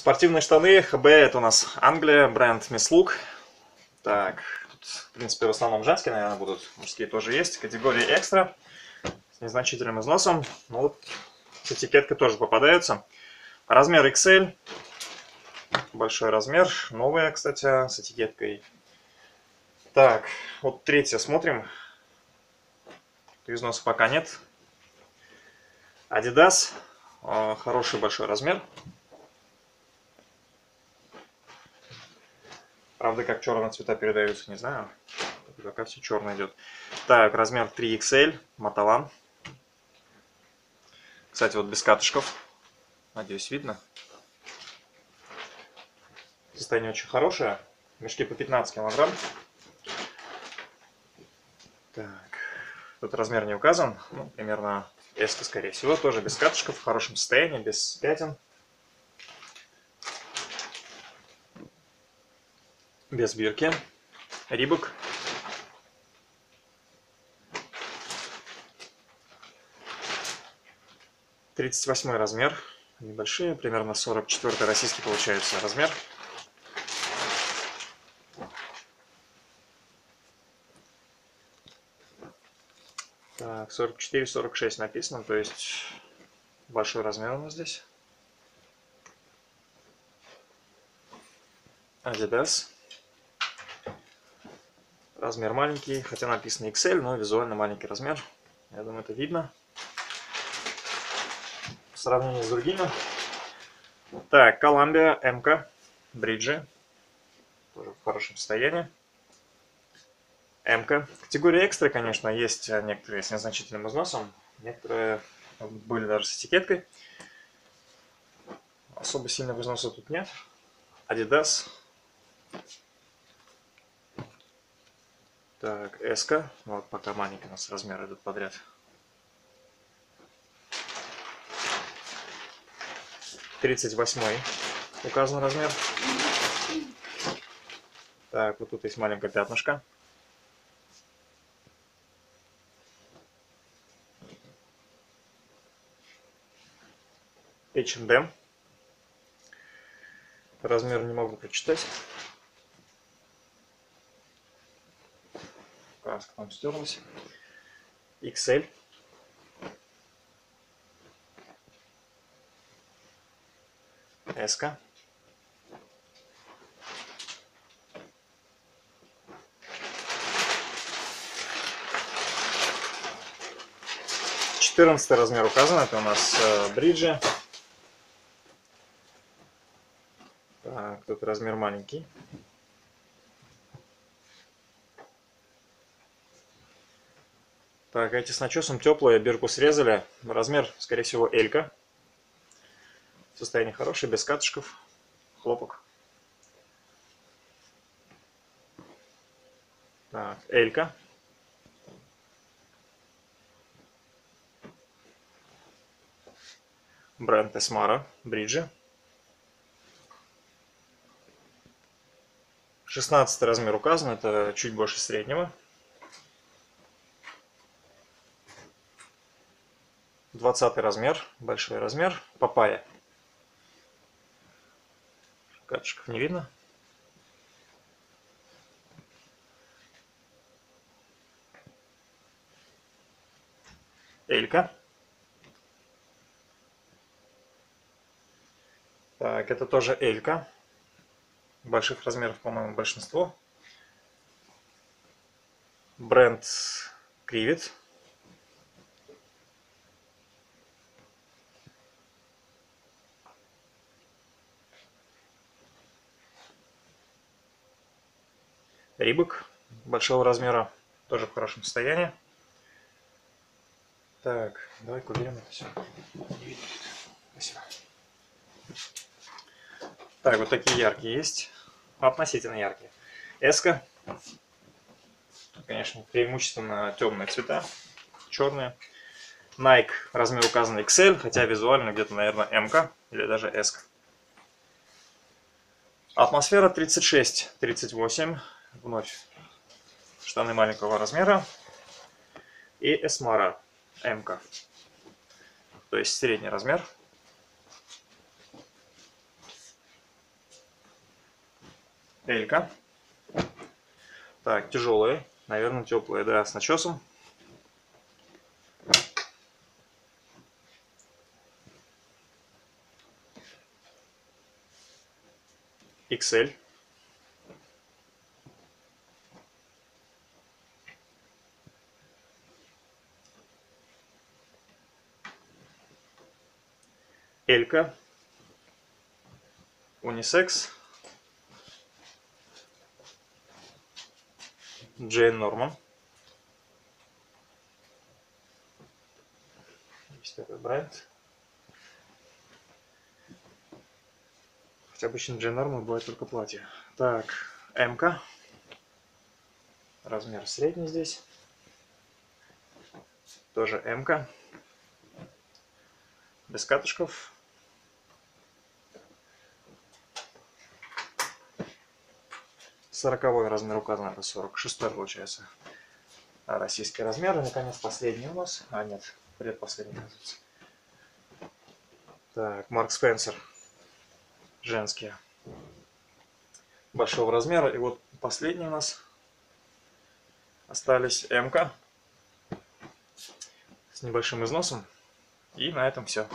Спортивные штаны ХБ, это у нас Англия, бренд Look. Так, тут, в принципе, в основном женские, наверное, будут. Мужские тоже есть. Категория экстра с незначительным износом. Ну вот, с этикеткой тоже попадаются. Размер XL. Большой размер. Новая, кстати, с этикеткой. Так, вот третья смотрим. Износа пока нет. Adidas. А, хороший большой размер. Правда, как черные цвета передаются, не знаю. Пока все черное идет. Так, размер 3XL, Маталан. Кстати, вот без катышков. Надеюсь, видно. Состояние очень хорошее. Мешки по 15 килограмм. Так, тут размер не указан. Ну, примерно S, скорее всего, тоже без катышков, в хорошем состоянии, без пятен. Без бирки. Рибок. Тридцать восьмой размер. Небольшие, примерно 44 российский получается размер. Так, 44-46 написано, то есть большой размер у нас здесь. Adidas. Размер маленький, хотя написано XL, но визуально маленький размер. Я думаю, это видно. В сравнении с другими. Так, Columbia MK, бриджи. Тоже в хорошем состоянии. МК. Категория экстра, конечно, есть некоторые с незначительным износом. Некоторые были даже с этикеткой. Особо сильного износа тут нет. Adidas Так, S. Вот пока маленький у нас размеры идут подряд. Тридцать восьмой указан размер. Так, вот тут есть маленькое пятнышко. H&M. Размер не могу прочитать. Там стерлась. XL. S. Четырнадцатый размер указан, это у нас э, бриджи. Так, тут размер маленький. Так, эти с начесом теплые, бирку срезали. Размер, скорее всего, элька. Состояние хорошее, без катышков. Хлопок. Так, элька. Бренд Эсмара, бриджи. 16 размер указан, это чуть больше среднего. 20 размер, большой размер, папайя. Катышков не видно. Элька. Так, это тоже элька. Больших размеров, по-моему, большинство. Бренд Кривит. Рибок большого размера, тоже в хорошем состоянии. Так, давай уберем это все. Спасибо. Так, вот такие яркие есть. Относительно яркие. Эска. Конечно, преимущественно темные цвета. Черные. Nike размер указан XL, хотя визуально где-то, наверное, M или даже S. Атмосфера 36-38 вновь штаны маленького размера и эсмара МК, то есть средний размер. Элька. Так, тяжелые. Наверное, теплые, да, с начесом. XL. Элька. Унисекс. Джейн Норман. Есть такой бренд. Хотя обычно Джейн Норман бывает только платье. Так, МК. Размер средний здесь. Тоже МК. Без катышков. Сороковой размер указан, это 46 получается. А российский размер. И, наконец, последний у нас. А, нет, предпоследний, оказывается. Так, Марк Спенсер. Женские. Большого размера. И вот последний у нас остались МК с небольшим износом. И на этом все.